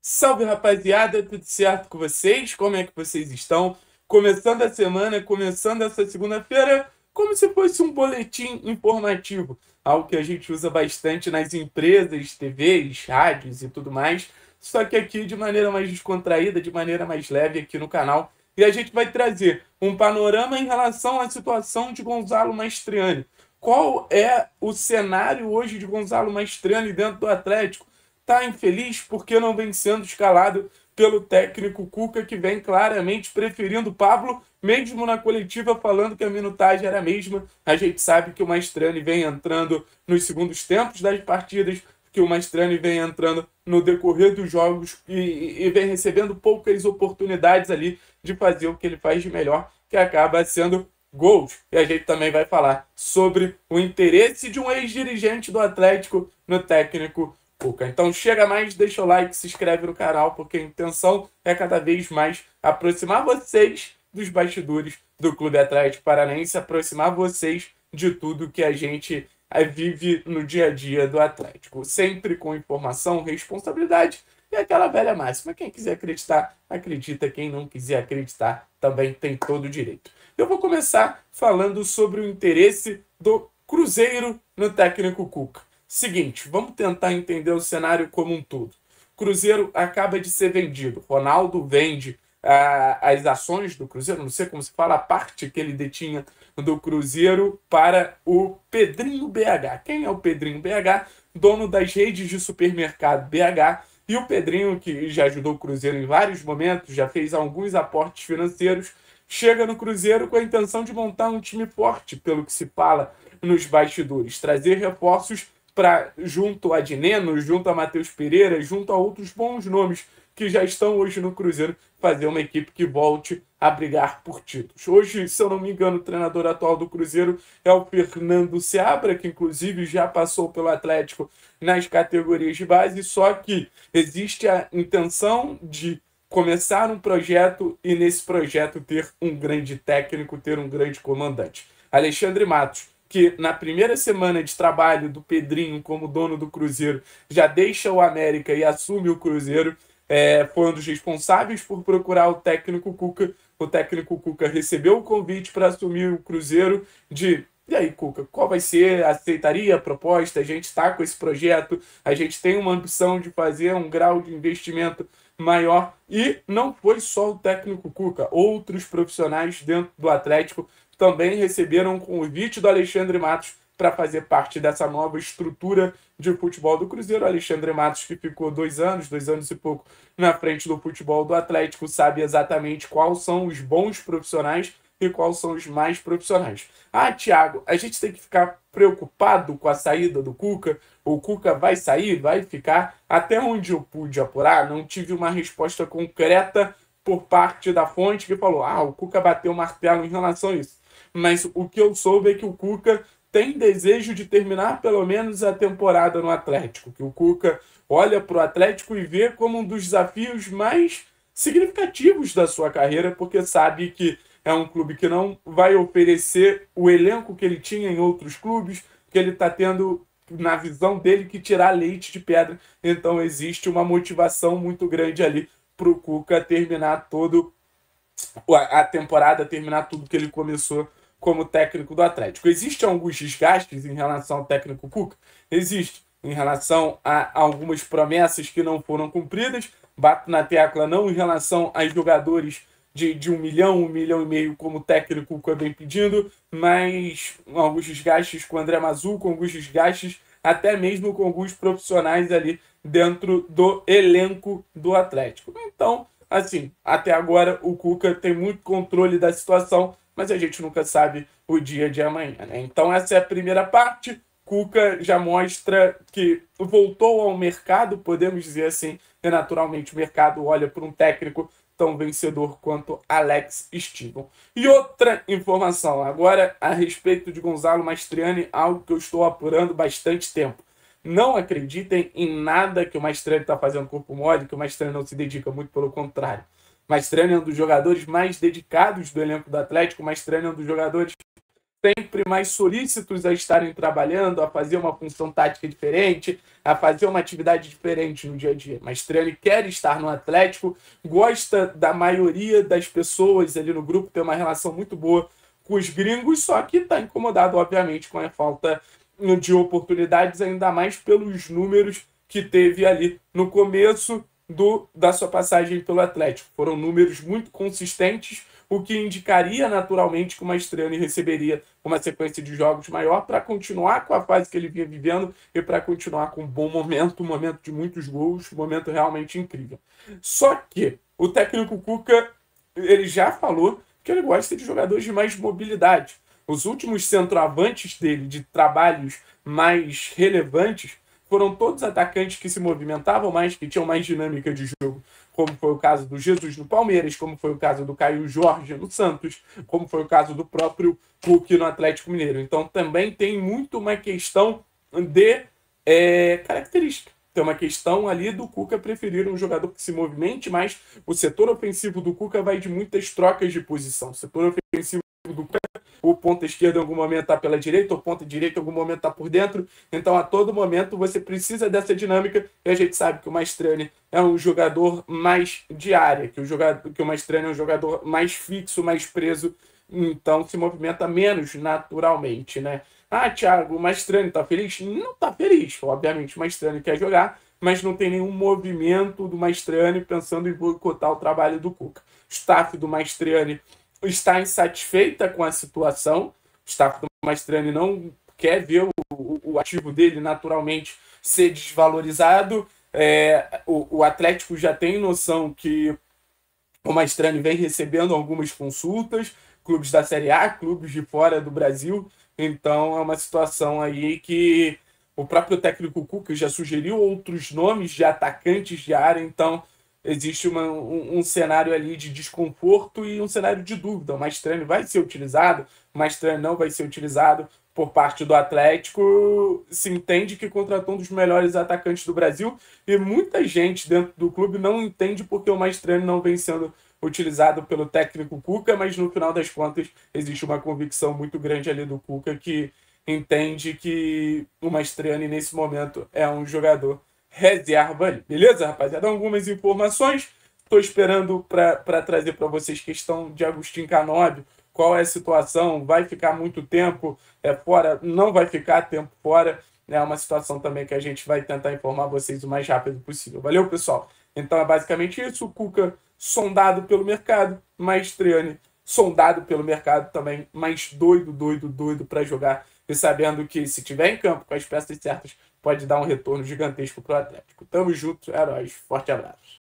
Salve rapaziada, tudo certo com vocês? Como é que vocês estão? Começando a semana, começando essa segunda-feira, como se fosse um boletim informativo, algo que a gente usa bastante nas empresas, TVs, rádios e tudo mais, só que aqui de maneira mais descontraída, de maneira mais leve aqui no canal. E a gente vai trazer um panorama em relação à situação de Gonzalo Mastriani. Qual é o cenário hoje de Gonzalo Mastriani dentro do Atlético? Está infeliz porque não vem sendo escalado pelo técnico Cuca, que vem claramente preferindo Pablo, mesmo na coletiva falando que a minutagem era a mesma. A gente sabe que o Maestrani vem entrando nos segundos tempos das partidas, que o Maestrani vem entrando no decorrer dos jogos e, e, vem recebendo poucas oportunidades ali de fazer o que ele faz de melhor, que acaba sendo gols. E a gente também vai falar sobre o interesse de um ex-dirigente do Atlético no técnico Cuca. Então chega mais, deixa o like, se inscreve no canal, porque a intenção é cada vez mais aproximar vocês dos bastidores do Clube Atlético Paranaense, aproximar vocês de tudo que a gente eh, vive no dia a dia do Atlético. Sempre com informação, responsabilidade e aquela velha máxima. Quem quiser acreditar, acredita. Quem não quiser acreditar, também tem todo o direito. Eu vou começar falando sobre o interesse do Cruzeiro no técnico Cuca. Seguinte, vamos tentar entender o cenário como um todo. Cruzeiro acaba de ser vendido. Ronaldo vende ah, as ações do Cruzeiro, não sei como se fala, a parte que ele detinha do Cruzeiro para o Pedrinho BH. Quem é o Pedrinho BH? Dono das redes de supermercado BH. E o Pedrinho, que já ajudou o Cruzeiro em vários momentos, já fez alguns aportes financeiros, chega no Cruzeiro com a intenção de montar um time forte, pelo que se fala nos bastidores, trazer reforços para junto a Dineno, junto a Matheus Pereira, junto a outros bons nomes que já estão hoje no Cruzeiro, fazer uma equipe que volte a brigar por títulos. Hoje, se eu não me engano, o treinador atual do Cruzeiro é o Fernando Seabra, que inclusive já passou pelo Atlético nas categorias de base, só que existe a intenção de começar um projeto e nesse projeto ter um grande técnico, ter um grande comandante. Alexandre Matos que na primeira semana de trabalho do Pedrinho como dono do Cruzeiro já deixa o América e assume o Cruzeiro. É, foi um dos responsáveis por procurar o técnico Cuca. O técnico Cuca recebeu o convite para assumir o Cruzeiro de e aí, Cuca, qual vai ser? Aceitaria a proposta? A gente está com esse projeto, a gente tem uma ambição de fazer um grau de investimento maior. E não foi só o técnico Cuca, outros profissionais dentro do Atlético também receberam um convite do Alexandre Matos para fazer parte dessa nova estrutura de futebol do Cruzeiro. O Alexandre Matos, que ficou dois anos, dois anos e pouco na frente do futebol do Atlético, sabe exatamente quais são os bons profissionais e quais são os mais profissionais. Ah, Thiago, a gente tem que ficar preocupado com a saída do Cuca? O Cuca vai sair? Vai ficar? Até onde eu pude apurar, não tive uma resposta concreta por parte da fonte que falou: ah, o Cuca bateu o martelo em relação a isso mas o que eu soube é que o Cuca tem desejo de terminar pelo menos a temporada no Atlético, que o Cuca olha para o Atlético e vê como um dos desafios mais significativos da sua carreira, porque sabe que é um clube que não vai oferecer o elenco que ele tinha em outros clubes, que ele está tendo, na visão dele, que tirar leite de pedra. Então existe uma motivação muito grande ali para o Cuca terminar todo a temporada, terminar tudo que ele começou como técnico do Atlético. Existem alguns desgastes em relação ao técnico Cuca? Existe. Em relação a algumas promessas que não foram cumpridas, bato na tecla não em relação aos jogadores de, de um milhão, um milhão e meio, como técnico Cuca vem pedindo, mas alguns desgastes com o André Mazul, com alguns desgastes até mesmo com alguns profissionais ali dentro do elenco do Atlético. Então, assim, até agora o Cuca tem muito controle da situação, mas a gente nunca sabe o dia de amanhã. Né? Então, essa é a primeira parte. Cuca já mostra que voltou ao mercado, podemos dizer assim, e naturalmente o mercado olha para um técnico tão vencedor quanto Alex Steven. E outra informação, agora a respeito de Gonzalo Mastriani, algo que eu estou apurando bastante tempo. Não acreditem em nada que o Mastriani está fazendo corpo mole, que o Mastriani não se dedica, muito pelo contrário. Maestrano é um dos jogadores mais dedicados do elenco do Atlético. Maestrano é um dos jogadores sempre mais solícitos a estarem trabalhando, a fazer uma função tática diferente, a fazer uma atividade diferente no dia a dia. Mastriani quer estar no Atlético, gosta da maioria das pessoas ali no grupo, tem uma relação muito boa com os gringos, só que está incomodado, obviamente, com a falta de oportunidades, ainda mais pelos números que teve ali no começo do, da sua passagem pelo Atlético. Foram números muito consistentes, o que indicaria naturalmente que o Mastriani receberia uma sequência de jogos maior para continuar com a fase que ele vinha vivendo e para continuar com um bom momento, um momento de muitos gols, um momento realmente incrível. Só que o técnico Cuca ele já falou que ele gosta de jogadores de mais mobilidade. Os últimos centroavantes dele, de trabalhos mais relevantes, foram todos atacantes que se movimentavam mais, que tinham mais dinâmica de jogo, como foi o caso do Jesus no Palmeiras, como foi o caso do Caio Jorge no Santos, como foi o caso do próprio Hulk no Atlético Mineiro. Então também tem muito uma questão de é, característica. Tem uma questão ali do Cuca preferir um jogador que se movimente mais. O setor ofensivo do Cuca vai de muitas trocas de posição. O setor ofensivo do Cuca o ponta esquerda em algum momento está pela direita, o ponta direita em algum momento está por dentro. Então, a todo momento, você precisa dessa dinâmica. E a gente sabe que o Maestrani é um jogador mais de área, que o, jogador, que o Maestrani é um jogador mais fixo, mais preso. Então, se movimenta menos naturalmente, né? Ah, Thiago, o Maestrani está feliz? Não está feliz. Obviamente, o Maestrani quer jogar, mas não tem nenhum movimento do Maestrani pensando em boicotar o trabalho do Cuca. O staff do Maestrani está insatisfeita com a situação. Staff do Maestrani não quer ver o, o, ativo dele naturalmente ser desvalorizado. É, o, o, Atlético já tem noção que o Maestrani vem recebendo algumas consultas, clubes da Série A, clubes de fora do Brasil. Então é uma situação aí que o próprio técnico Cuca já sugeriu outros nomes de atacantes de área, então existe uma, um, um, cenário ali de desconforto e um cenário de dúvida. O Maestrani vai ser utilizado, o Maestrani não vai ser utilizado por parte do Atlético. Se entende que contratou um dos melhores atacantes do Brasil e muita gente dentro do clube não entende porque o Maestrani não vem sendo utilizado pelo técnico Cuca, mas no final das contas existe uma convicção muito grande ali do Cuca que entende que o Maestrani nesse momento é um jogador reserva ali. Beleza, rapaziada? Algumas informações. Estou esperando para trazer para vocês questão de Agostinho Canóbio. Qual é a situação? Vai ficar muito tempo é, fora? Não vai ficar tempo fora? É uma situação também que a gente vai tentar informar vocês o mais rápido possível. Valeu, pessoal? Então é basicamente isso. O Cuca sondado pelo mercado, Maestriani sondado pelo mercado também, mas doido, doido, doido para jogar e sabendo que se tiver em campo com as peças certas, pode dar um retorno gigantesco para o Atlético. Tamo junto, heróis. Forte abraço.